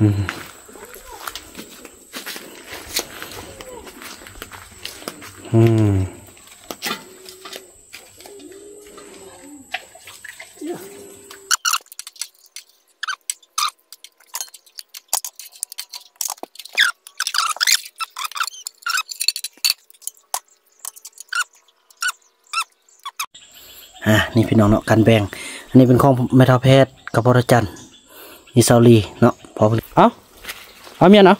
อืมอืมอะนี่พี่น้องเนาะการแบ่ง อันนี้เป็นของแมทัพแพทย์กับพระจันทร์อีซาลีเนาะ เอาเอาเมียนเอา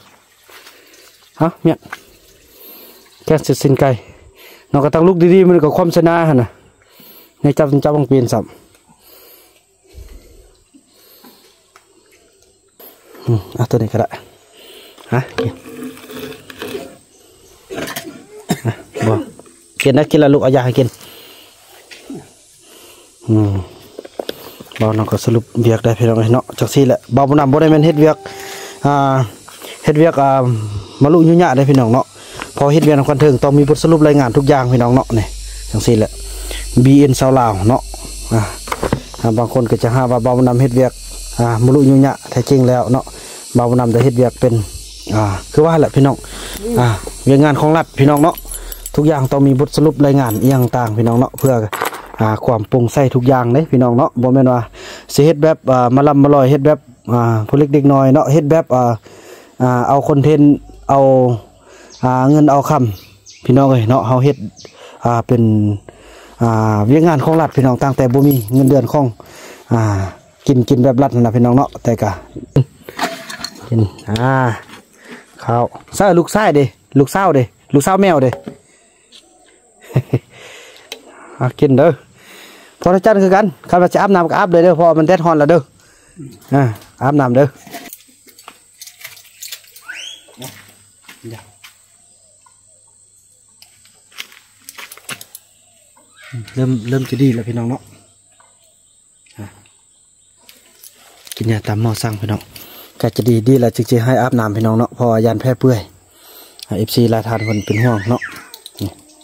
เอาเมียนแกงเสร็จสิ้นไก่เนาก็ตั้งลูกดีๆมันก็ความชนะหั่นะในจับจับบังเปลี่ยนสับอืมเอาตัวนี้ก็ได้ฮะกินอะบ่กินนะกินล้วลูกอายาให้กินอืมบ่น้องก็สรุปเวียกได้พี่น้องเอ้ยเนาะจังซี่แหละบ่บ่นำบ่ได้แม่นเฮ็ดเวียก เฮ็ดเวียกอ่ามาลุยุ่งยากได้พี่น้องเนาะพอเฮ็ดเวียกนำกันถึงต้องมีบทสรุปรายงานทุกอย่างพี่น้องเนาะนี่จังซี่แหละ BN ชาวลาวเนาะอ่าบางคนก็จะหาว่าบ่นำเฮ็ดเวียกอ่ามาลุยุ่งยากแท้จริงแล้วเนาะบ่นำได้เฮ็ดเวียกเป็นอ่าคือว่าแหละพี่น้องอ่าเวียกงานของรัฐพี่น้องเนาะทุกอย่างต้องมีบทสรุปรายงานอหย่างต่างพี่น้องเนาะเพื่อ ความปร่งใสทุกอย่างเด้พี่น้องเนาะบ่แม่นว่าสิเฮ็ดแบบอ่ามาลำมาลอยเฮ็ดแบบอ่าผู้เล็กเด็กน้อยเนาะเฮ็ดแบบอ่าอ่าเอาคอนเทนต์เอาอ่าเงินเอาคำพี่น้องเอ้ยเนาะเฮาเฮ็ดอ่าเป็นอ่าเวียกงานของรัฐพี่น้องตั้งแต่บ่มีเงินเดือนของอ่ากินกินแบบรัฐนั่นะพี่น้องเนาะแต่ก็กินอ่าข้าวซาลูกชายเด้ลูกสาวเด้ลูกสาวแมวเด้อากินเด้อ พอจันคือกันข้าพเจ้าอาบน้ำก็อาบเลยเด้อพอมันแดดฮอนแล้วเด้ออ่าอาบน้ำเด้อเริ่มเริ่มจะดีแล้วพี่น้องเนาะกินยาตามหมอสั่งพี่น้องก็จะดีดีแล้วจริงๆให้อาบน้ำพี่น้องเนาะพอยานแพ้เปื่อยเอฟซีลายทานคนเป็นห่วงเนาะ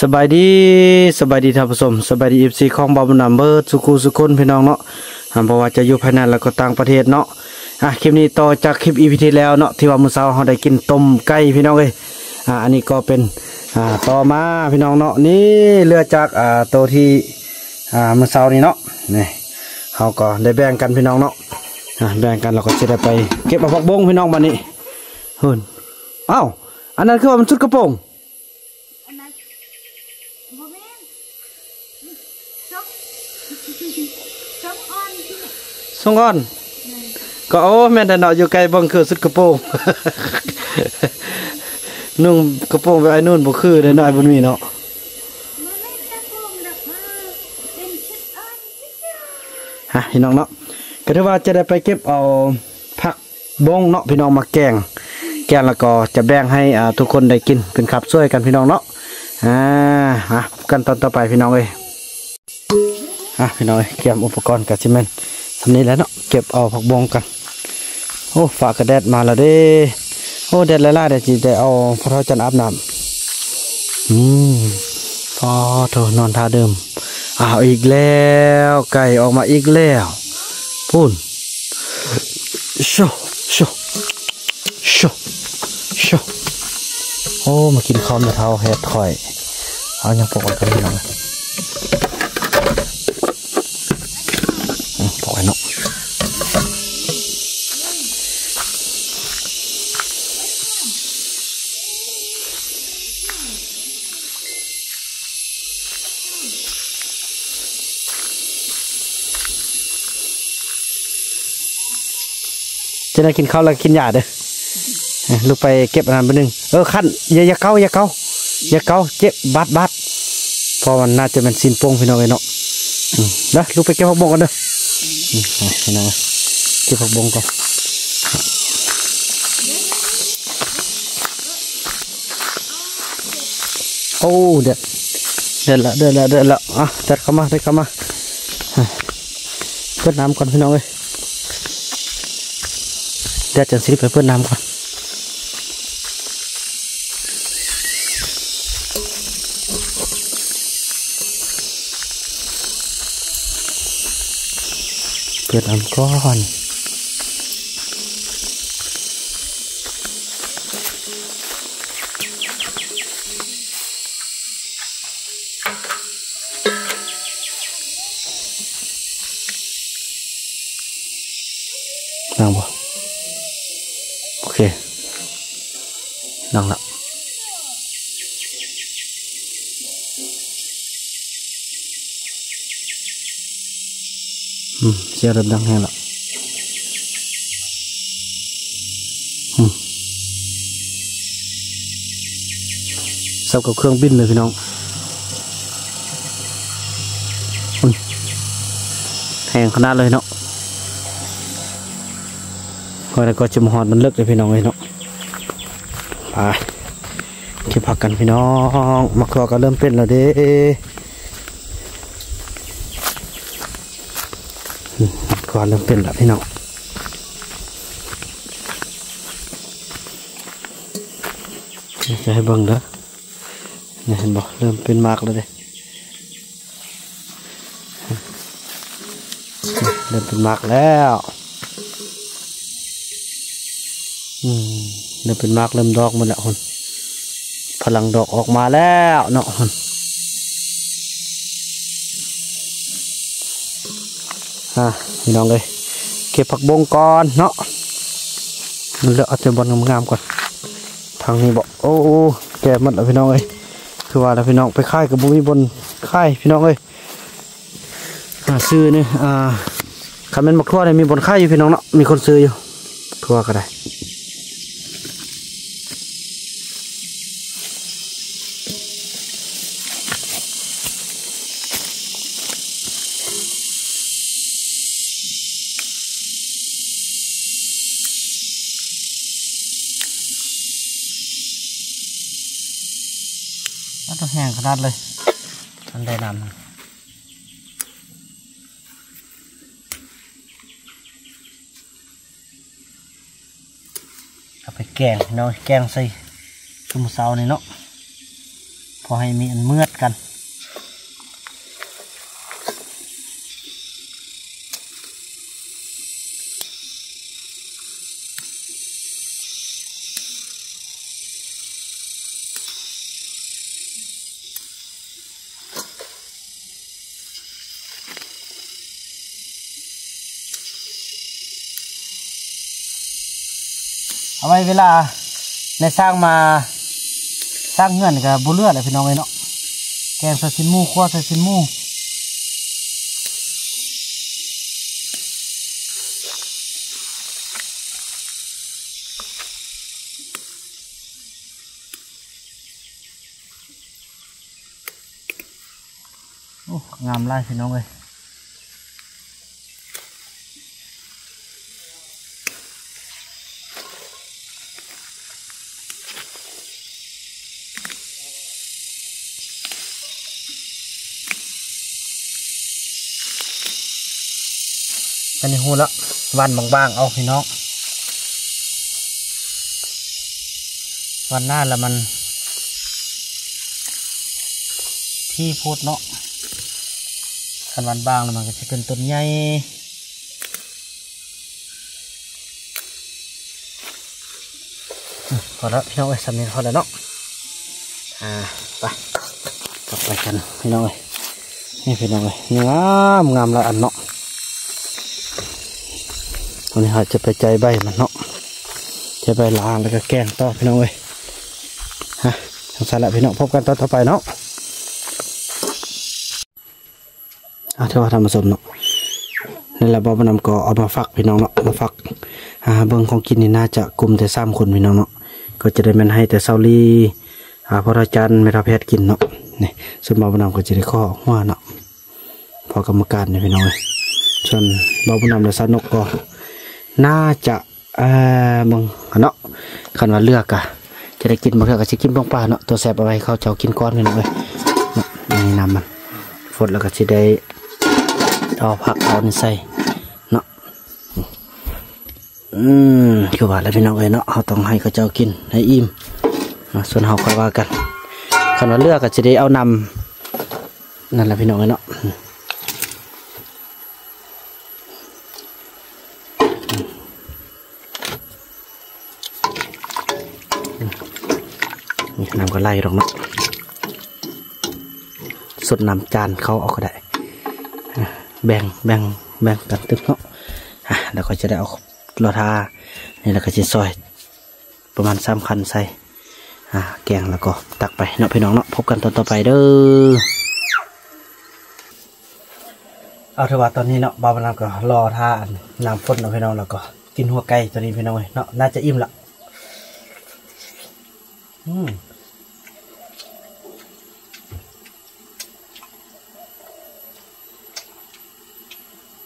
สบายดีสบายดีท่านผู้ชมสบายดีเอฟซีของบาบุนัมเบอร์สุคูสุคนพี่น้องเนาะอ่าเพราะว่าจะอยู่ภายในแล้วก็ต่างประเทศเนาะอะคลิปนี้ต่อจากคลิปอีพีที่แล้วเนาะที่ว่ามื้อเช้าเราได้กินต้มไก่พี่น้องเอ้ยอ่าอันนี้ก็เป็นอ่าต่อมาพี่น้องเนาะนี่เรือจากอ่าตัวที่อ่ามื้อเช้านี้เนาะนี่เราก็ได้แบ่งกันพี่น้องเนาะอ่าแบ่งกันเราก็จะได้ไปเก็บเอาผักบงพี่น้องบัดนี้เฮ้นอ้าวอันนั้นคือว่ามันชุดกระโปรง อันนั้นโมเมนซบซบออนที่ สงก่อน ก็โอ้แม่นแต่เนาะอยู่ไกลบังคือสุดกระโปรงนุ่งกระโปรงแบบไอ้นู่นบ่คือได้น้อยบ่มีเนาะมันไม่ตะโกนหรอกว่าเป็นชุดออนที่เดียวฮะพี่น้องเนาะก็ถือว่าจะได้ไปเก็บเอาผักบงเนาะพี่น้องมาแกง แกงแล้วก็จะแบ่งให้อ่าทุกคนได้กินเป็นขับช่วยกันพี่น้องเนาะอ่าฮะกันตอนต่อไปพี่น้องเอ้ยอะพี่น้องเอ้ยเก็บอุปกรณ์กับซิเมนทำนี้แหล้วเนาะเก็บเอาผักบงกันโอ้ฝากกระแดดมาแล้วเด้โอ้แดดไล่ๆเดี๋ยวจีได้เอาพระเท่าจันทร์อาบน้ำอืมพอโถอนอนท่าเดิมอ้าวอีกแล้วไก่ออกมาอีกแล้วพูนโชโชโชโชโอ้มากินข้าวมื่อเท้าแฮดถอยเอายังปกไว้กันนี่นะอืมปกไว้เนาะ จะได้กินข้าวแล้วกินหยาเด้อเอ้ยลูกไปเก็บอันนั้นไปหนึ่งเออขั้นอย่าอย่าเกาอย่าเกาอย่าเกาเจ็บบาดบาดเพราะมันน่าจะเป็นสินโป่งพี่น้องเลยเนาะอืมเด้อลูกไปเก็บผักบงกันเด้อพี่น้องเก็บผักบงก่อนโอ้เดือดเดือดละเดือดละเดือดละอะเดือดเข้ามาเดือดเข้ามาเพื่อนน้ำก่อนพี่น้องเอ้ย เดือดจังสิไปเพื่ นั่งละอืมเสียงเริ่มดังแห้งละอืมสับกับเครื่องบินเลยพี่น้องอืมแห้งขนาดเลยเนาะพอแล้วก็จะมหอดมันเลิกเลยพี่น้องเลยเนาะ ไปที่พักกันพี่น้องมักครัวก็เริ่มเป็นแล้วเด้อืมมักครัวเริ่มเป็นแล้วพี่น้องจะให้เบิ่งเด้อเนี่ยเห็นบ่เริ่มเป็นมากแล้วเด้เริ่มเป็นมากแล้ว อืม เริ่มเป็นมากเริ่มดอกหมันล้วคนพลังดอกออกมาแล้วเนาะคนอะพี่น้องเลยเก็บผักบงก่อนเนาะมันเลือกเอาแต่บอลงามๆก่อนทางนี้บอกโอ้โอ้แก่หมดแล้วพี่น้องเลยคือว่าแล้วพี่น้องไปค่ายกับบุมีบนค่ายพี่น้องเลยอ่าซื้อนี่อ่าคันเป็นมักทั่วเนี่ยมีบนค่ายอยู่พี่น้องเนาะมีคนซื้ออยู่ทั่วก็ได้ มันต้องแห้ง ขนาดเลยทันได้นำเอาไปแกงเนาะแกงใส่ชุมเสานี่เนาะพอให้มีอันเมือดกัน เอาไว้เวลาในสร้างมาสร้างเงื่อนกับบุเลือดเลยพี่น้องเลยเนาะแกงใส่สินมูคั่วใส่สินมูโอ้งามไล่พี่น้องเลย หูแล้ววันบางๆเอาพี่น้อง วันหน้าล้วมัน ที่พูดเนาะคันวันบางแล้วมันก็จะเป็นต้นใหญ่พอแล้วพี่น้องเอ้ยสำเนียงพอแล้วเนาะอ่าไปกลับไปกันพี่น้องเอ้ยนี่พี่น้องเอ้ยงามงามลายอันเนาะ วันนี้เราจะไปใจใบมันเนาะใจใบล้างแล้วก็แกงต่อพี่น้องเอ้ยฮะทางสาระพี่น้องพบกันตอนต่อไปเนาะเอาเท่าว่าทำผสมเนาะนี่แหละบอบนำก็เอามาฟักพี่น้องเนาะมาฟักหาเบิ้งของกินนี่น่าจะกลุ่มแต่สามคนพี่น้องเนาะก็จะได้มันให้แต่เซาลีหาพระอาจารย์เมทาแพทย์กินเนาะนี่ส่วนบอบนำก็จะได้ข้อหัวเนาะพอกรรมการเนี่ยพี่น้องเอ้ยส่วนบอบนำและสนุกก็ น่าจะเอ่อมึงเนาะคันว่าเลือกอะจะได้กินบ่เท่าก็สิกินเปล่าเนาะตัวแซบเอาไว้เขาเจ้ากินก้อนกันเลยเนาะนี่น้ำมันฟดแล้วก็สิได้เอาผักเอาใส่เนาะอืมคือว่าแล้วพี่น้องเอ้ยเนาะเขาต้องให้เขาเจ้ากินให้อิ่มส่วนเฮาค่อยว่ากันคันว่าเลือกก็สิได้เอานำนั่นแหละพี่น้องเอ้ยเนาะ นี่น้ำก็ไล่หรอกเนาะสุดน้ำจานเขาเอาก็ได้แบ่งแบ่งแบ่งกันตึกเนาะอะแล้วก็จะได้เอาลอทานี่แล้วก็จะซอย ประมาณสามคันใส่อะแกงแล้วก็ตักไปเนาะพี่น้องเนาะพบกันตอนต่อไปเด้อเอาเถอะว่าตอนนี้เนาะบาวบานำก็รอท่าน้ำฝนเนาะพี่น้องแล้วก็กินหัวไก่ตัวนี้พี่น้องเว้ยเนาะน่าจะอิ่มละอืม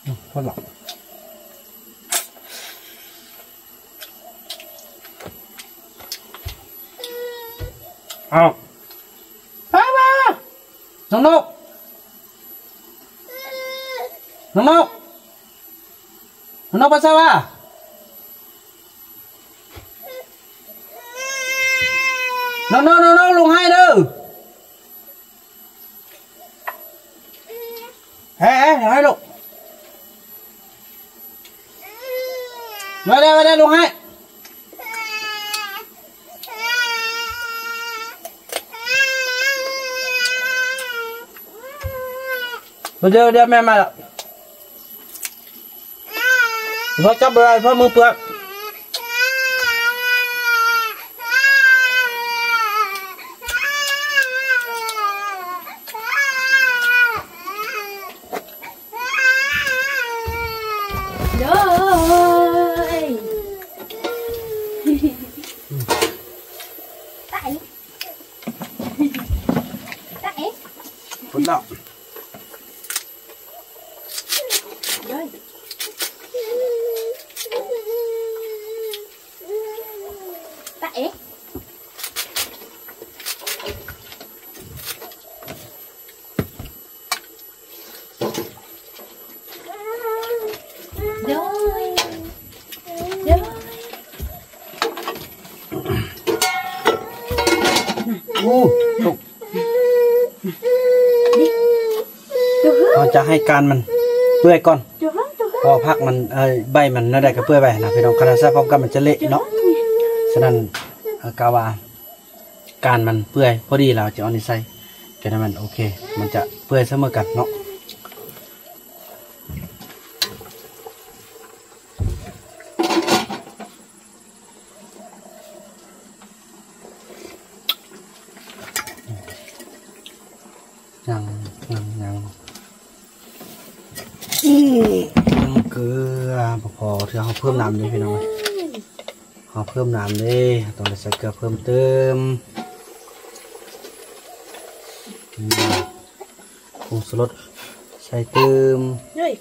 อืมพอหลับเอาไปมาน้องนกน้องนกน้ องนกปัสสาวะน้องน้องน้องน้องลงให้เด้อเฮ้ยเดี๋ยวให้ลูกมาได้มาได้ลงให้เดี๋ยวเดี๋ยวแม่มาแล้วพ่อจับอะไรพ่อมือเปลือก โด้ยตายตาย ฝนแล้ว โด้ยตาย โด้ยโด้ย อู้ลูก จุ๊บ เราจะ ให้การมันเปื่อยก่อน พอพักมันเอ้ยใบมันน่าได้ก็เปื่อยไปนะพี่น้องคณะราพร้อมกันมันจะเละเนาะฉะนั้นกาวาการมันเปื่อยพอดีเราจะเอานี่ใส่แค่นั้นมันโอเค มันจะเปื่อยเสมอกันเนาะยังยังยังยังเกลือบ่พอ เถือเขาเพิ่มน้ำเลยพี่น้องเอ้ยเขาเพิ่มน้ำเลยต้องใส่เกลือเพิ่มเติมอืมผงสลดใส่เติมเฮ้ย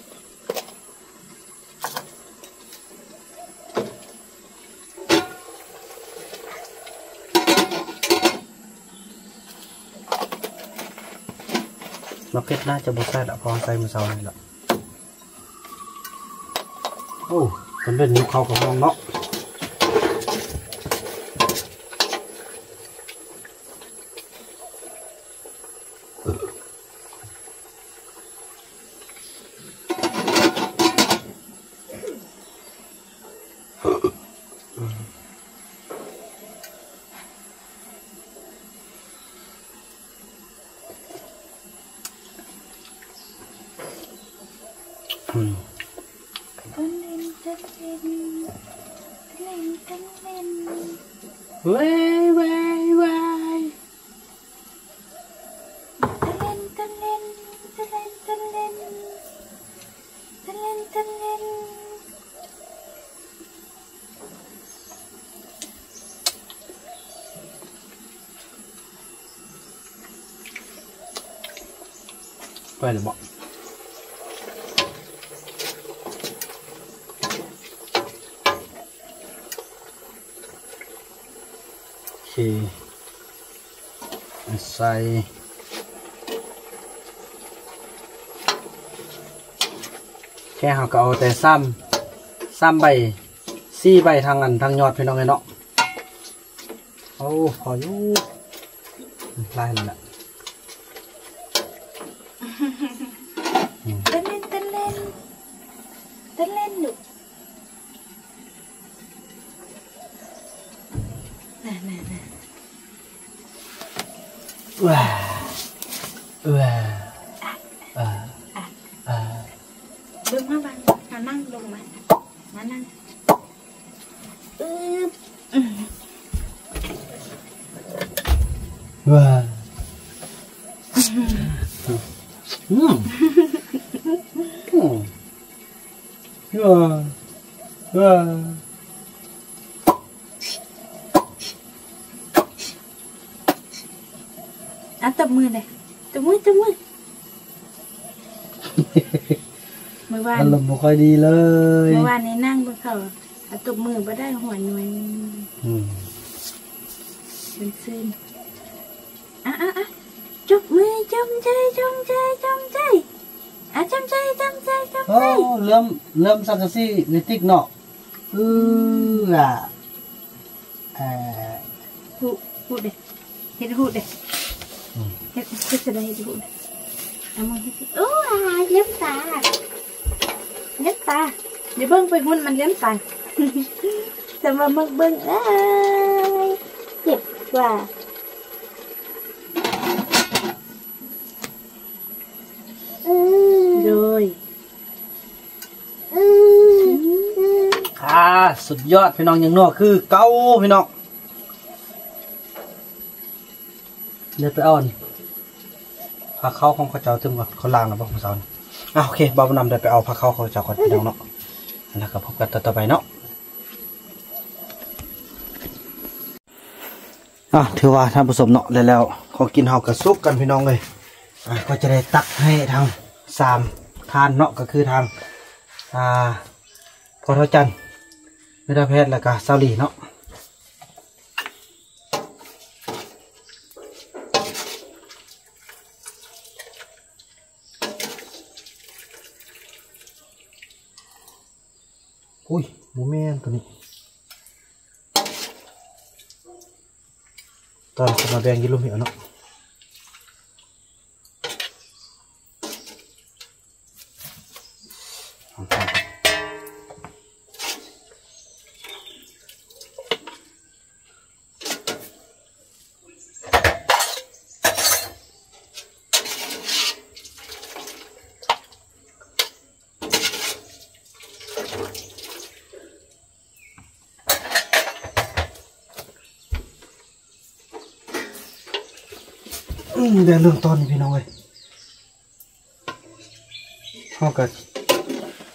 มาเก็ตน่าจะบดใส่ละพอใส่มือเสานี่ละโอ้ มันเป็นนิ้วเขาของน้องเนาะอืมกัน เล่นกันเล่นเล่นกันเล่นเว้ยเว้ยเว้ย กันเล่นกันเล่นกันเล่นกันเล่นกันเล่นกันเล่น ไปเลยบอกโอเค ใส่แค่หักเอาแต่ซ้ำซ้ำใบซี่ใบทางอันทางยอดพี่น้องเลยเนาะโอ้พออยู่ไล่เลยละ อืมอืมว้าว้าอะตบมือเลยตบมือตบมือเมื่อวานอารมณ์ไม่ค่อยดีเลยเมื่อวานนี้นั่งบนเขาอะตบมือบ่ได้หัวหน่วยอืมเป็นซึนอะอะอะ จบมือจมใจจมใจจมใจอะจมใจจมใจจมโอ้ใจเริ่มเริ่มสักกะซี่ในติ๊กเนาะอืออะเอ่อหูหูเด็เห็ดหูเด็เห็ดเห็ดจะได้เห็ดหูเด็เอามือเห็ดโอ้อะ เลยมตาเลี้ยมตาเดี๋ยวเบิ้งไปหุ่นมันเลี้ยมตาจะมามึกเบิ้งเอ้ยเจ็บกว่าโดยค่ะสุดยอดพี่น้องยังนอกคือเก้าพี่น้องเดี๋ยวไปเอาอันพาเข้าของเขาเจ้าถึงก่อนเขาล้างแล้วบ่ของเจ้านี่อะโอเคบ่าวนำเดี๋ยวไปเอาพาเข้าเขาเจ้าก่อนพี่น้องเนาะแล้วก็พบกันต่อไปเนาะอะถือว่าท่านผู้ชมเนาะแล้แล้วของกินเฮาก็สุกกันพี่น้องเลยอะก็จะได้ตักให้ทาง สามทานเนาะก็คือทางอ่าพอเท่าจันทร์ไม่ได้แพทย์แล้วก็ซาลีเนาะอุ้ยหมูแมนตัวนี้ ตอนจะมาแบ่งกินลูกเหมียวเนาะ รื่องตอนนี้พี่น้องเลยเฮาก็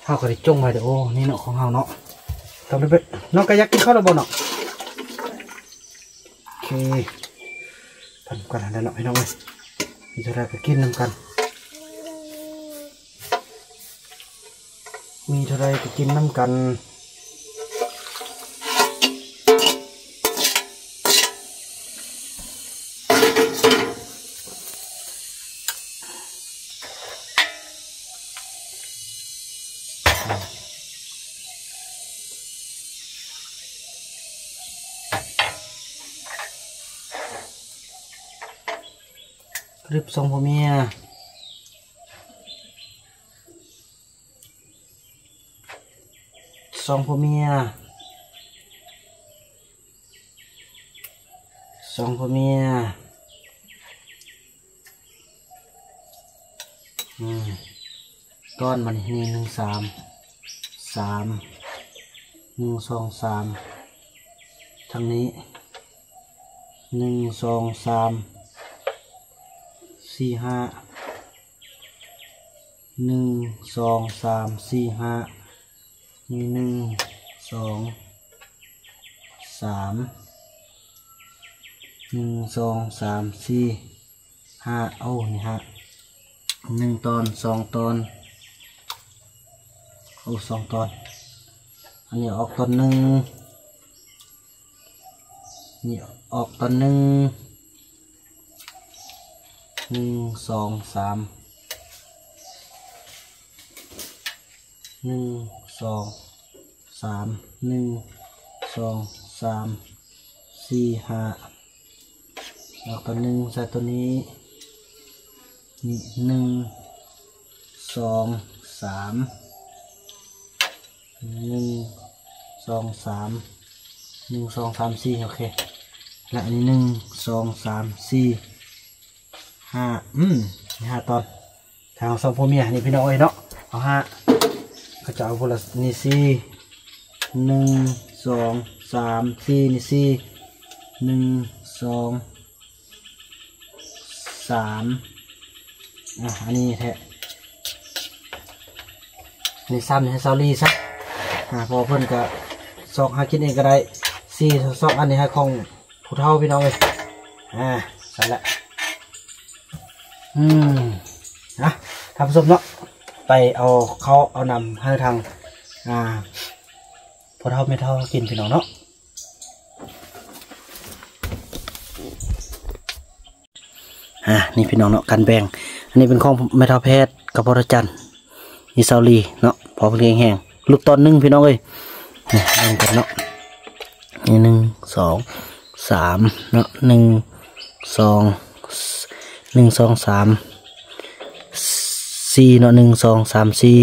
เฮาก็ได้จงไว้เด้อโอ้นี่เนาะของเฮาเนาะต้องได้ไปน้องก็ยากกินข้าวแล้วบ่เนาะโอเคทำกันแล้เนาะพี่น้องเอ้ยมีเท่าไรก็กินนำกัน มีเท่าไรก็กินน้ำกัน คลิปทรงพ่อเมียทรงพ่อเมียทรงพ่อเมียอืมก้อนมันนี่หนึ่งสามสามหนึ่งสองสามทางนี้หนึ่งสองสาม สี่ห้าหนึ่งสองสามสี่ห้านี่หนึ่งสองสามหนึ่งสองสามสี่ห้าโอ้นี่ฮะหนึ่งตอนสองตอนโอ้สองตอน อันนี้ออกตอนหนึ่งนี่ออกตอนหนึ่ง หนึ่งสองสามหนึ่งสองสามหนึ่งสองสามสี่ห้าออกตอนหนึ่งใส่ตัวนี้นี่หนึ่งสองสามหนึ่งสองสามหนึ่งสองสามสี่โอเคและอันนี้หนึ่งสองสามสี่ ห้าอืมนี่ห้าตอนทางสองพ่อเมียนี่พี่น้องเอ้ยเนาะเอาห้าเขาจะเอาคนละนี่สี่หนึ่งสองสามสี่นี่สี่หนึ่งสองสามอะอันนี้แท้นี่ซ้ำให้ซาลี่ซะอ่าพอเพิ่นก็ซอกหากินเองก็ได้สี่ซอกอันนี้ให้ของผู้เฒ่าพี่น้องเลยอ่าสั่นละ อืมนะทำส้มเนาะไปเอาเขาเอานำให้ทาง อ่าพอเท่าไม่เท่ากินพี่น้องเนาะอ่านี่พี่น้องเนาะกันแบ่งอันนี้เป็นของไม่เท่าแพทย์กับพรจันทร์อิซาลีเนาะพอเพลียงแห้งลูกตอนหนึ่งพี่น้องเอ้ยนี่แบ่งกันเนาะนี่หนึ่งสองสามเนาะหนึ่งสอง หนึ่งสองสามสี่เนาะหนึ่งสองสามสี่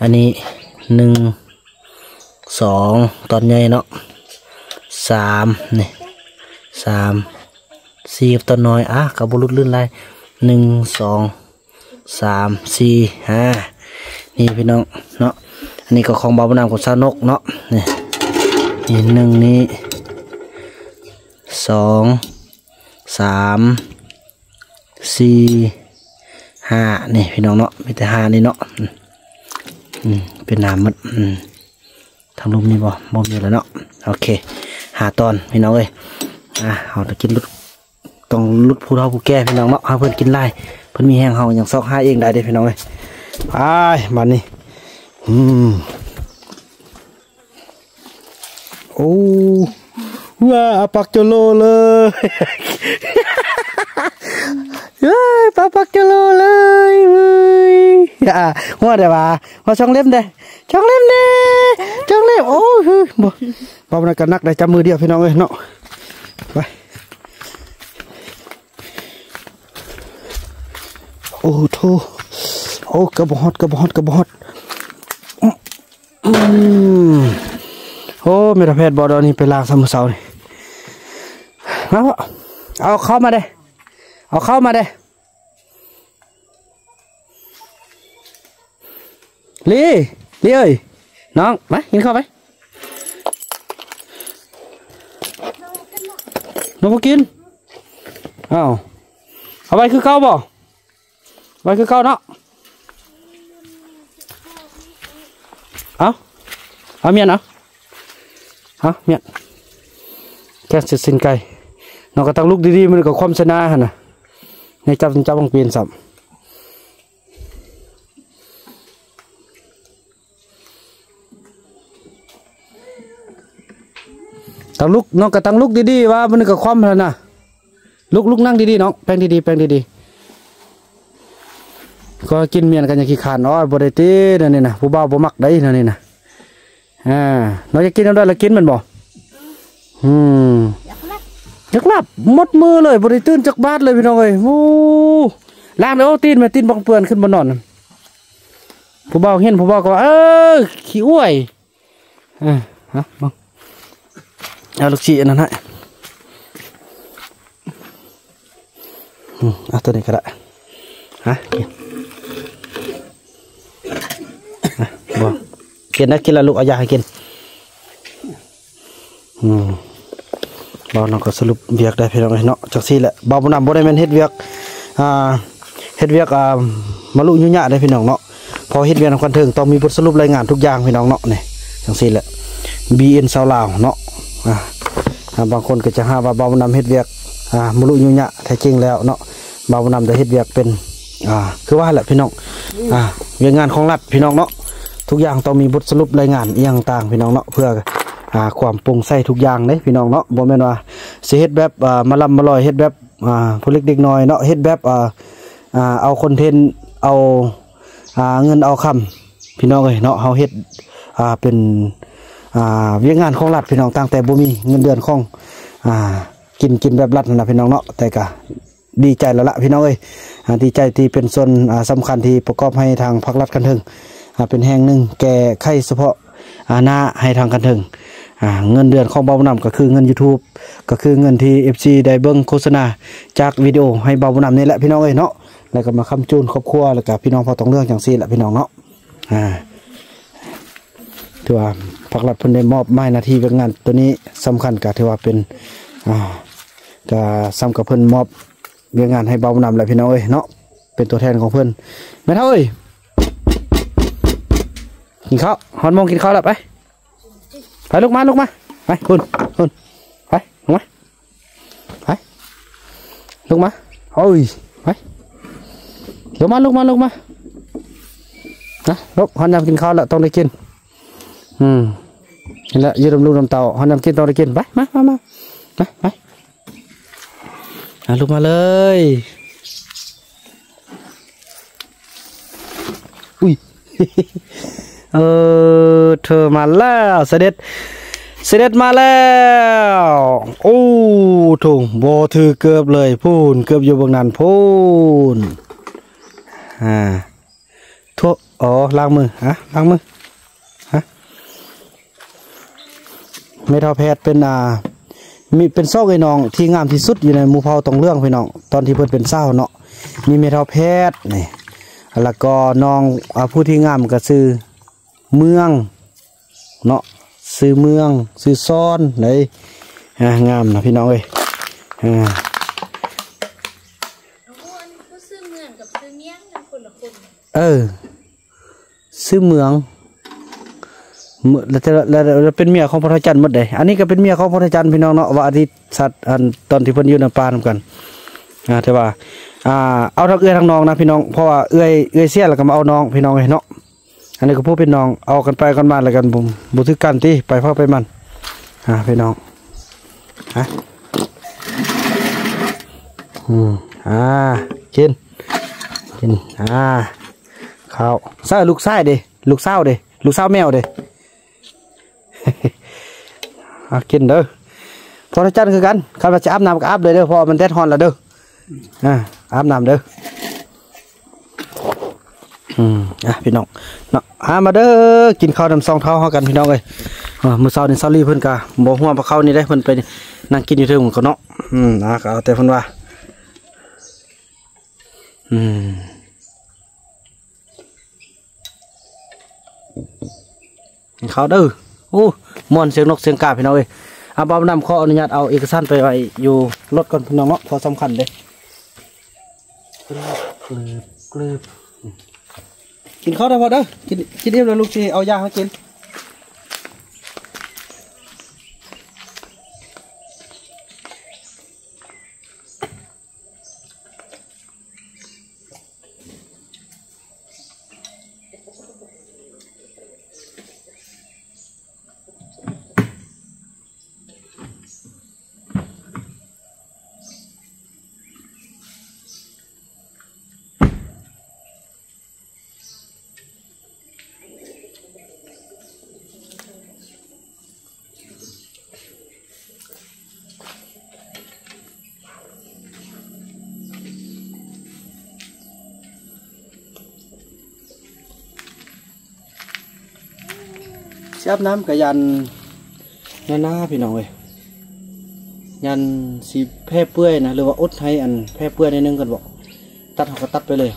อันนี้หนึ่งสองตอนใหญ่เนาะสามนี่สามสี่กับตอนน้อยอะกับบรุษลื่นไรหนึ่งสองสามสี่ห้านี่พี่น้องเนาะอันนี้ก็ของเบาบนามของซานกเนาะนี่นี่หนึ่งนี้สองสาม สี่ห้านี่พี่น้องเนาะมีแต่ห้านี่เนาะอืมเป็นน้ำมันอืมทางลุมนี่บ่บ่มีแล้วเนาะโอเคหาตอนพี่น้องเอ้ยอะเอาแต่กินลุดต้องลุดผู้เฒ่าผู้แก่พี่น้องเนาะหาเพิ่อนกินไล่เพิ่อนมีแห้งเฮาอย่างซอกหาเองได้เด้พี่น้องเอ้ยไปบัดนี้อืมโอ้ว้าอาปักจะโลเลย เฮ้ยปลาปักจะโลเลยเว้ยอะหัวเดี๋ยวว่าหัวช่องเล่มเด้ช่องเล่มเด้ช่องเล่มโอ้ยบ่บ่มันกันนักได้จับมือเดียวพี่น้องเอ้ยเนาะไปโอ้โถโอ้กระบอกฮอดกระบอกฮอดกระบอกฮอดอืมโอ้เมตาเพชรบอดอนี่ไปล้างสมุเสานี่มาพ่อเอาเข้ามาเด้ เอาเข้ามาเลยลีลีเอ้ยน้องมากินข้าวไปน้องก็กินอ้าวเอาไปคือเข้าบ่ไปคือเข้าเนาะเอาเอาเมียนเอาเอาเมียนแค่สิสินไก่น้องก็ตั้งลูกดีๆมันกับความชนะฮะน่ะ ในจับจับบังเปลี่ยนสับตังลุกน้องกระตังลุกดีๆว่ามันกับความแล้วนะลุกลุกนั่งดีๆน้องแปลงดีๆแปลงดีๆก็กินเมียนกันอย่างขี้ขานอ้อยบริตีนั่นนี่นะผู้บ่าวบ่มักได้นั่นนี่นะอ่าน้องจะกินอะได้รละกินมันบ่อืม อยากนักจักลับมดมือเลยบริตื่นจากบ้านเลยพี่น้องเอ้ยโอ้ล้างแล้วตีนมาตีนบังเปือนขึ้นบนนอนผู้บ่าวเห็นผู้บ่าวก็ว่าเออขี้อ้วยเออฮะบังเอาลูกชีอันนั้นให้อืมเอาตัวนี้ก็ได้ฮะกินฮะบ่กินนะกินละลูกเอายาให้กินอืม เราเราก็สรุปเวียกได้พี่น้องเนาะจากซี่แหละบ่าบ่นำบ่ได้แม่นเฮ็ดเวียกอ่าเฮ็ดเวียกอ่ามาลุยุ่งยากได้พี่น้องเนาะพอเฮ็ดเวียกนำกันถึงต้องมีบทสรุปรายงานทุกอย่างพี่น้องเนาะนี่จังซี่แหละ BN ชาวลาวเนาะอ่าบางคนก็จะหาว่าบ่าบ่นำเฮ็ดเวียกอ่ามาลุยุ่งยากแท้จริงแล้วเนาะบ่าบ่นำได้เฮ็ดเวียกเป็นอ่าคือว่าแหละพี่น้องอ่าเวียกงานของรัฐพี่น้องเนาะทุกอย่างต้องมีบทสรุปรายงานอย่างต่างพี่น้องเนาะเพื่อ อ่าความปร่งใส่ทุกอย่างเด้พี่น้องเนาะบ่แม่นว่าสิเฮ็ดแบบอ่ามาลำมาลอยเฮ็ดแบบอ่าผู้เล็กเด็กน้อยเนาะเฮ็ดแบบอ่าอ่าเอาคอนเทนต์เอาอ่าเงินเอาคำพี่น้องเอ้ยเนาะเฮาเฮ็ดอ่าเป็นอ่าเวียกงานของรัฐพี่น้องตั้งแต่บ่มีเงินเดือนของอ่ากินกินแบบรัฐนั่นล่ะพี่น้องเนาะแต่ก็ดีใจแล้วล่ะพี่น้องเอ้ยดีใจที่เป็นส่วนอ่าสำคัญที่ประกอบให้ทางภาครัฐกันถึงอ่าเป็นแห่งหนึ่งแก่ไขเฉพาะอาหน้าให้ทางกันถึง เงินเดือนของเบาบุญนำก็คือเงิน YouTube ก็คือเงินที่ FC ได้เบิ่งโฆษณาจากวิดีโอให้เบาบุญนำนี่แหละพี่น้องเอ้ยเนาะแล้วก็มาค้ำจูนครอบครัวแล้วก็พี่น้องพอต้องเรื่องจังซี่แหละพี่น้องเนาะอ่าถือว่าภาครัฐเพิ่นได้มอบหมายหน้าที่เรื่องานตัวนี้สำคัญก็ถือว่าเป็นอ่าก็ซ้ำกับเพิ่นมอบเรื่องงานให้เบาบุญนำแหละพี่น้องเอ้ยเนาะเป็นตัวแทนของเพิ่นแม่เท่าเอ้ยกินข้าวฮอนมงกินข้าวแล้วไป ไปลุกมาลุกมาไปคุณคุณไปลุกมาไปลุกมาโอ้ยไปลุกมาลุกมาลุกมานะลุกฮอนยำกิน เออเธอมาแล้วเสด็จเสด็จมาแล้ว โอ้ถุงโบถือเกือบเลยพูนเกือบอยู่บางนั้นพูนอ่าทั่วอ๋อล้างมือฮะล้างมือฮะเมทาแพทย์เป็นอ่ามีเป็นซอกไอ้น้องที่งามที่สุดอยู่ในมูเผาตองเรื่องพี่น้องตอนที่เพิ่นเป็นเศร้าเนาะมีเมทาแพทย์นี่แล้วก็น้องอาผู้ที่งามก็คือ เมืองเนาะซื้อเมืองซื้อซ่อนเลยงามนะพี่น้องเอ้ยอ่ก็ซื้อเมืองกับซื้อเมียคนละคนเออซื้อเมืองเมื่องแล้วจะแล้วแล้วเป็นเมียของพระจันทร์หมดเลยอันนี้ก็เป็นเมียของพระจันทร์พี่น้องเนาะว่าอาทิตย์สัตว์อันตอนที่เพิ่นอยู่ในป่านำกันอ่าแต่ว่าอ่าเอาทั้งเอื้อยทั้งน้องนะพี่น้องเพราะว่าเอื้อยเอื้อยเสียแล้วก็มาเอาน้องพี่น้องเอ้ยเนาะ อันนี้ก็พูดเป็นน้องเอากันไปกันมาแล้วกันผมบุทึกกันที่ไปพ่อไปมันอ่าพี่น้องฮะอืมอ่ากินกินอ่าข้าวเศร้าลูกไส้เด้ลูกเศร้าเด้ลูกเศร้าแมวเด้อ่ากินเด้อพอจันคือกันคันว่าจะอาบน้ำก็อาบเลยเด้อพอมันแดดฮอนแล้วเด้ออ่าอาบน้ำเด้อ อืมอะพี่น้องเนาะหามาเด้อกินข้าวน้ำซองเท้าเฮากันพี่น้องเอ้ยมื้อเช้านี่ซอรี่เพิ่นก็บ่ฮู้ว่าเขานี่ได้เพิ่นไปนั่งกินอยู่เทิงก็เนาะอืมนะก็เอาแต่เพิ่นว่าอืมกินข้าวเด้อโอ้มวนเสียงนกเสียงกาพี่น้องเอ้ยอาบ่าวนำขออนุญาตเอาเอกสารไปไว้อยู่รถก่อนพี่น้องเนาะเพอสำคัญเลืบกลืบกลืบ กินข้าวได้พอเด้อกินกินเรียบแล้วลูกสิเอายาให้กิน อาบน้ำกับยันนานาพี่น้องเว้ยยันสีแพร่เปื่อยนะหรือว่าอดให้อันแพร่เปื่อยในดนึงกันบอกตัดเขาก็ตัดไปเลย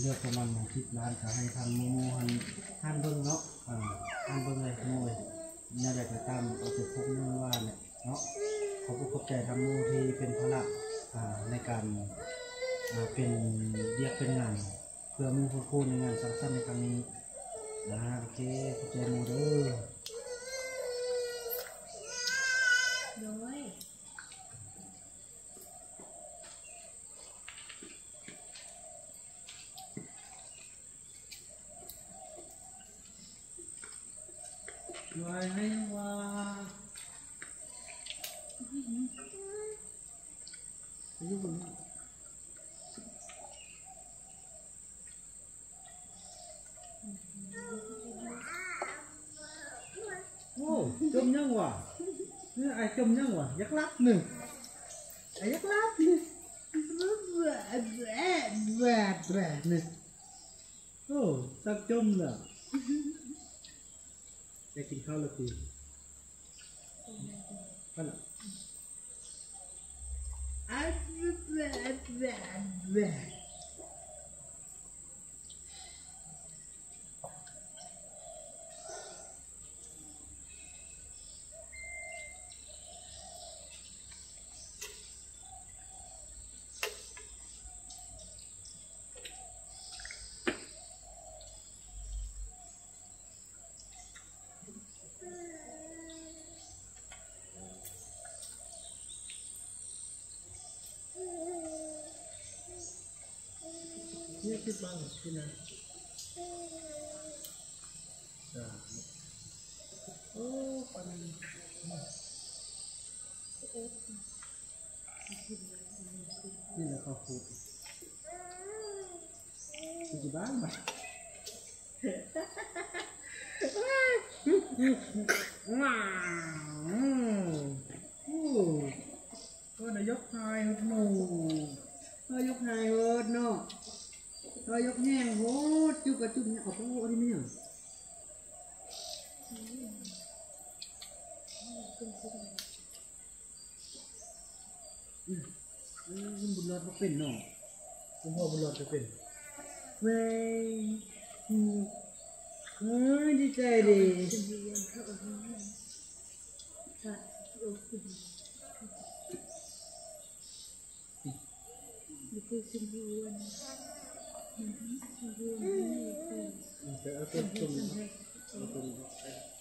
เลือกประมาณหนึ่งสิบล้านก็ให้ทางหมูมูหันหันเบิ่งเนาะอ่าหันเบิ่งเลยหมูเลยเนี่ยได้ก็ตามเอาไปพบเนื่องว่าเนี่ยเนาะขอบคุณขอบใจทางหมูที่เป็นพละอ่าในการอ่าเป็นเรียกเป็นงานเพื่อมูคู่ในงานสังสรรค์ในครั้งนี้นะโอเคขอบใจหมูเด้อ โดย ไว้ให้ว่าอายุบุญโอ้จม ยังวะเนี่ยไอ้จมยังวะยักษ์ลับหนึ่งไอ้ยักษ์ลับนี่แบะแบะแบะแบะนี่โอ้สักจมเลยได้กินข้าวแล้วตีก็ละอะแบะแบะแบะนี่คิดบ้าง ที่นั่นโอ้ปันนี่แหละข้าวฟูที่บ้านไหมว้าวโอ้ก็นายกไฮเฮิร์ตโน่นายกไฮเฮิร์ดเน Toyok neng, hot juga cuma apa orangnya? Hmm. Ini belur kepen no. Semua belur kepen. Wei, hmm, hmm di tadi. Di pusing bulan. นาะผม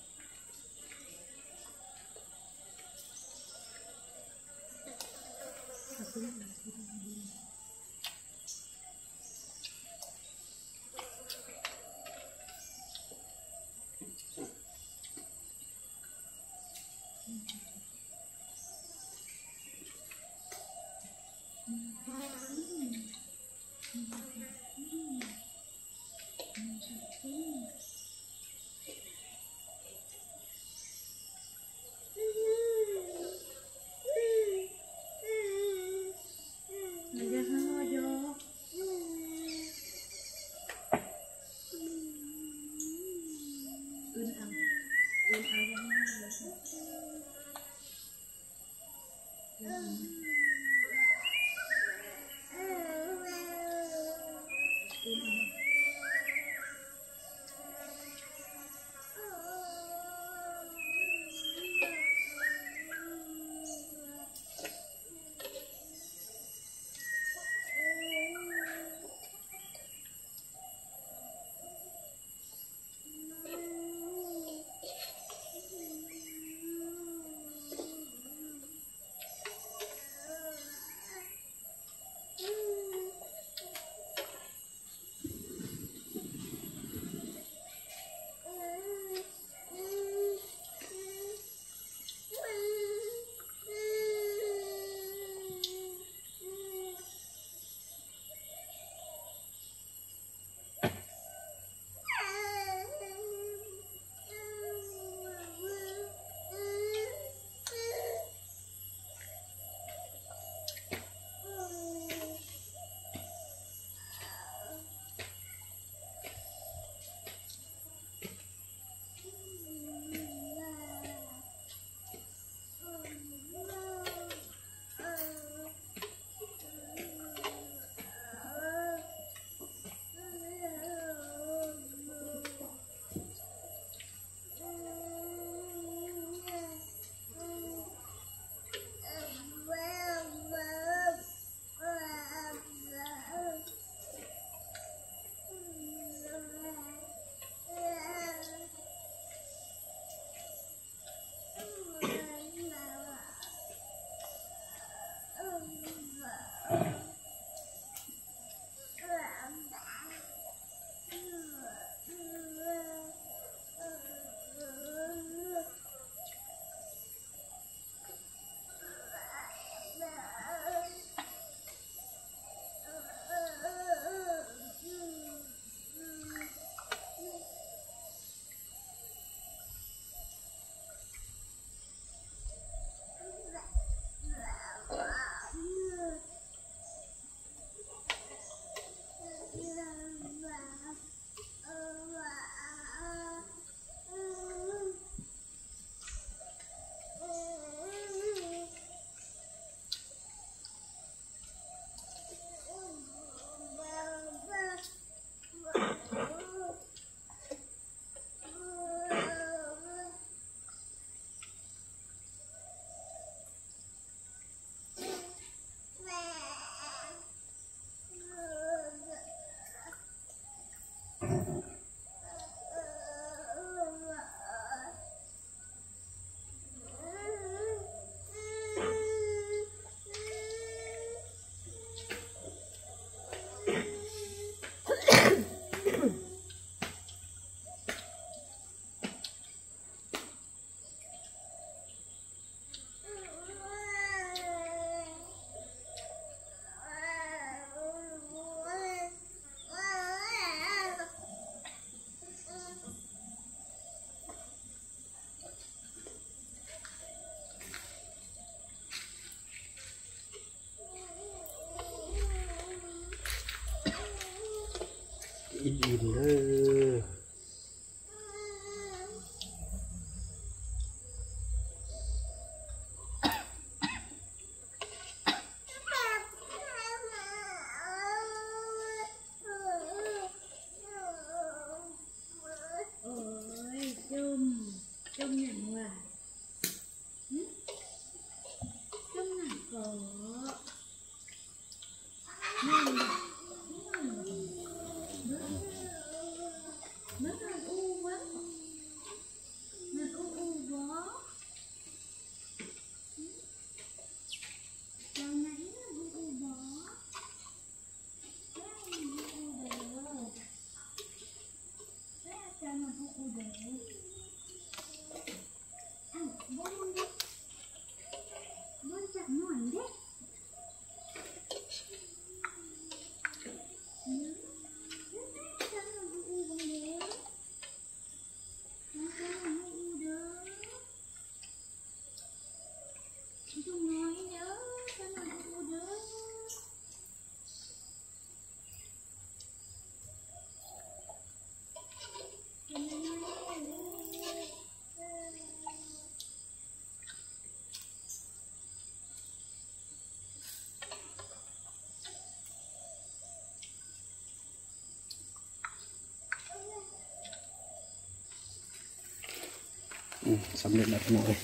สำเร็จแล้วพี่น้องเลย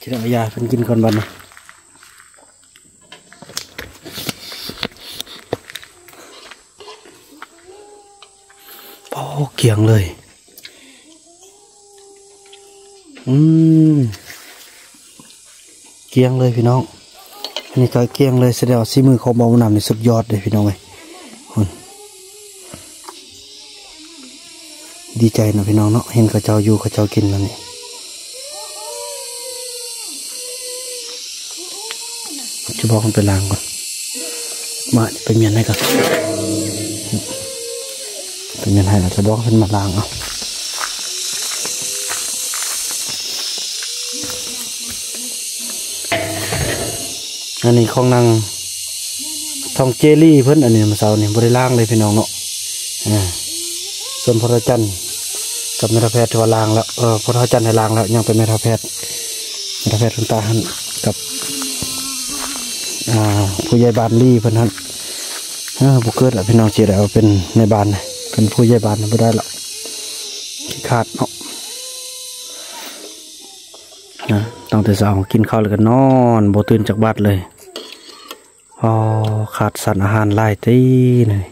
จะได้เอายาเพิ่นกินก่อนบัดนะโอ้เกียงเลย อืม เกียงเลยพี่น้อง อันนี้ก็เกียงเลยแสดงว่าซีมือของบอมนำนี่สุดยอดเลยพี่น้องเลยหุ่นดีใจนะพี่น้องเนาะ เห็นเขาเจ้าอยู่เขาเจ้ากินแล้วนี่ จะบอกมันไปล้างก่อน มาไปเมียนให้ก่อนไปเมียนให้เราจะบอกมันมาล้างเอาอันนี้ของนางทองเจลี่เพิ่นอันนี้มาเสานี่บริล่างเลยพี่น้องเนาะอ่าส่วนพระจันทร์กับเมทาแพทย์ทวาล้างแล้วเออพระจันทร์ให้ลางแล้วยังเป็นเมทาแพทย์เมทาแพทย์คุณตาหันกับ ผู้ใหญ่บ้านลี่เพิ่นฮั่นบุเกิดแหละพี่น้องเจียเอาเป็นในบ้านเป็นผู้ใหญ่บ้านไม่ได้ละขี้ขาดเนาะนะตั้งแต่เช้ากินข้าวแล้วก็นอนโบตื่นจากบ้านเลยอ๋อขาดสารอาหารหลายตีเลย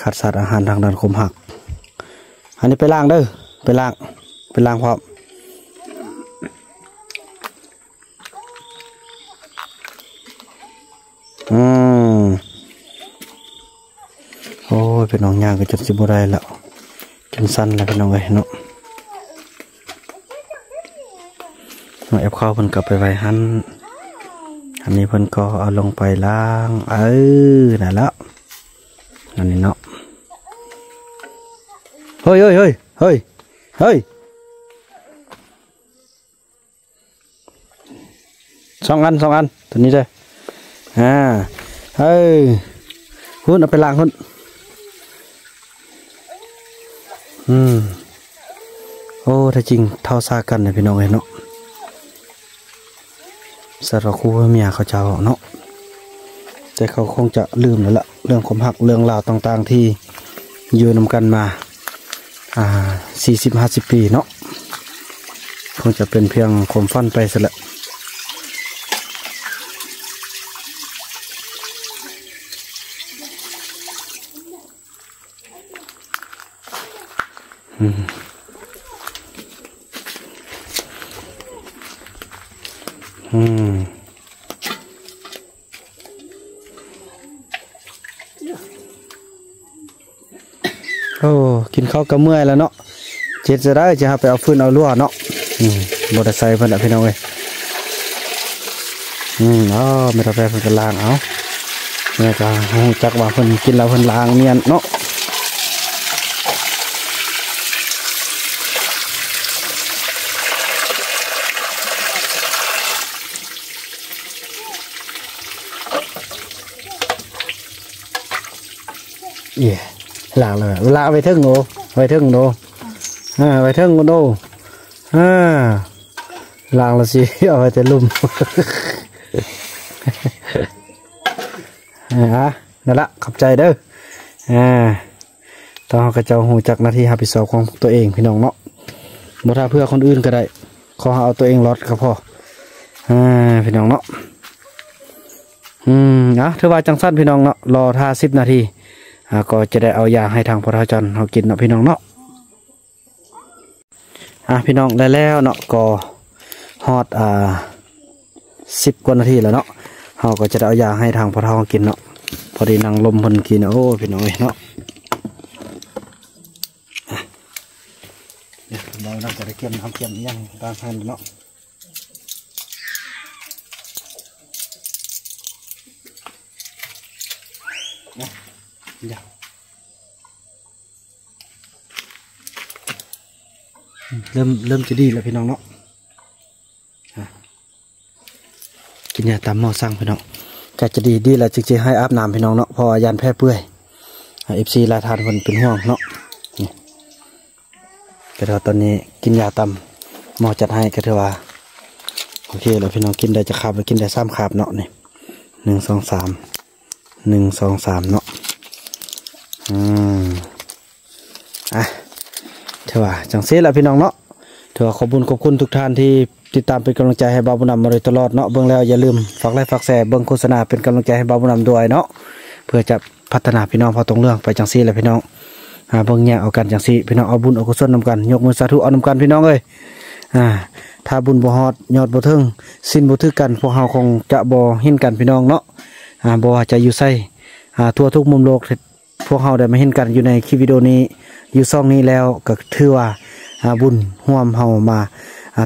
ขาดสารอาหารทางด้านคมหัก อันนี้ไปล้างเด้อไปล้างไปล้างพร้อม อืมโอ้ยเป็นน้องยางก็จนสิบได้แล้วจนสั้นแล้วเป็นน้องเอ้เนาะมาแอบเข้าเพิ่นกลับไปไว้หันอันนี้เพิ่นก็เอาลงไปล้างเออนั่นแล้วอันนี้เนาะเฮ้ยเฮ้ยเฮ้ยเฮ้ยเฮ้ยสองอันสองอันตัวนี้เลย อ่าเฮ้ยหุ่นเอาไปล้างหุ่นอืมโอ้ถ้าจริงเท่าซากันเลยพี่น้องเห็นเนาะสารบครูเมียเขาเจ้าเนาะแต่เขาคงจะลืมแล้วละเรื่องความหักเรื่องราวต่างๆที่อยู่นำกันมาอ่าสี่สิบห้าสิบปีเนาะคงจะเป็นเพียงความฝันไปซะและ อืมโอ้กินข้าวก็เมื่อยแล้วเนาะเจ็ดจะได้จะหาไปเอาฟืนเอาลวดเนาะอืมมอเตอร์ไซค์เพิ่นอะพี่น้องเอ้ยอืมอ๋อไม่ต้องไปเพิ่นล้างเอาเนี่ยก็จักว่าเพิ่นกินแล้วเพิ่นล้างเมียนเนาะเย่ ลางเลยเวลาเอาไปถึงโนไปถึงโนอ่าไปถึงโนอ่าลางล้วสิเอาไปแต่ลุ่มอ่านั่นละขอบใจเด้ออ่าต้องกระเจ้าหูจักหน้าที่รับผิดชอบของตัวเองพี่น้องเนาะบ่ถ้าเพื่อคนอื่นก็ได้ขอเอาตัวเองรอดก็พออ่าพี่น้องเนาะอืมอะถือว่าจังสั้นพี่น้องเนาะรอท่าสิบนาที ก็จะได้เอายาให้ทางพระราจันเขากินเนาะพี่น้องเนาะอะพี่น้องได้แล้วเนาะก็ฮอดอ่าสิบกว่านาทีแล้วเนาะเขาก็จะได้เอายาให้ทางพระเทากินเนาะพอดีนางลมพิ่นกินโอ้พี่น้องเอ้ยเนาะอะเราน่าจะได้เกี่ยมน้ำเกี่ยมยังตามพันเนาะนะ เดี๋ยวเริ่มเริ่มจะดีแล้วพี่น้องเนาะกินยาตามหมอสั่งพี่น้องก็จะดีดีแล้วจริงๆให้อาบน้ำพี่น้องเนาะพราะว่ายันแพ้เปื่อยเอฟซีลาทานคนเป็นห่วงเนาะก็ถือว่าตอนนี้กินยาตำหมอจัดให้ก็ถือว่าโอเคแล้วพี่น้องกินได้จะขับแล้วกินได้สามขับเนาะนี่หนึ่งสองสามหนึ่งสองสามเนาะ อืมอะถือว่าจังเสียล้วพี่น้องเนาะถือว่าขอบคุณขอบคุณทุกท่านที่ติดตามเป็นกำลังใจให้บาวบุญนำมาโดยตลอดเนาะเบื้องแล้วอย่าลืมฝากไลค์ฝากแชร์เบื้องโฆษณาเป็นกำลังใจให้บาวบุญนำด้วยเนาะเพื่อจะพัฒนาพี่น้องพอตรงเรื่องไปจังซี่แหละพี่น้องอ่าเบิ่งแยกเอากันจังสิพี่น้องเอาบุญเอากุศลนำกันยกมือสาธุเอานำกันพี่น้องเอ้ยอ่าถ้าบุญบ่ฮอดยอดบ่ถึงสิ้นบ่ถึกกันพวกเฮาคงจะบ่เห็นกันพี่น้องเนาะอ่าบ่ว่าจะอยู่ไสอ่าทั่วทุกมุมโลก พวกเฮาได้มาเห็นกันอยู่ในคลิปวิดีโอนี้อยู่ซ่องนี้แล้วก็ถือว่าอาบุญร่วมเฮามา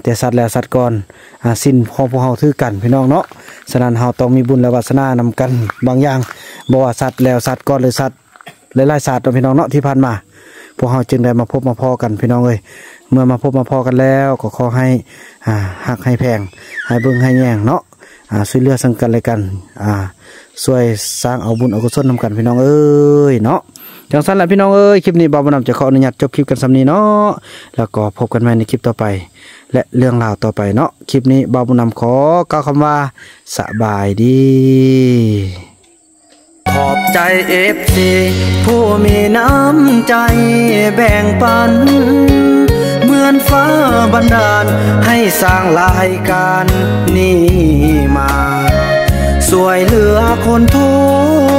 แต่สัตว์แล้วสัตว์ก่อนอสิ้นของพวกเฮาถือกันพี่น้องเนาะฉะนั้นเฮาต้องมีบุญและวาสนานำกันบางอย่างบ่ว่าสัตว์แล้วสัตว์ก่อนหรือสัตว์หลายๆศาสตร์พี่น้องเนาะที่ผ่านมา พวกเราจึงได้มาพบมาพอกันพี่น้องเอ้ยเมื่อมาพบมาพอกันแล้วก็ขอให้หักให้แพงให้เบิ่งให้แย่งเนาะ ช่วยเหลือสังกันและกันอ่าช่วยสร้างเอาบุญเอากุศลนำกันพี่น้องเอ้ยเนาะจังสั้นแหละพี่น้องเอ้ยคลิปนี้บ่าวบ่นำจะขออนุญาตจบคลิปกันสำนีเนาะแล้วก็พบกันใหม่ในคลิปต่อไป และเรื่องราวต่อไปเนาะคลิปนี้บ่าวบ่นำขอกล่าวคำว่าสบายดีขอบใจเอฟซีผู้มีน้ำใจแบ่งปัน อนฟ้าบันดาล ให้สร้างรายการนี้มา สวยเหลือคนทุ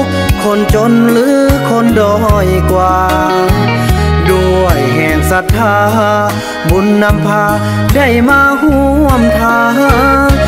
กคนจนหรือคนด้อยกว่า ด้วยแห่งศรัทธา บุญนำพาได้มาห่วมทาง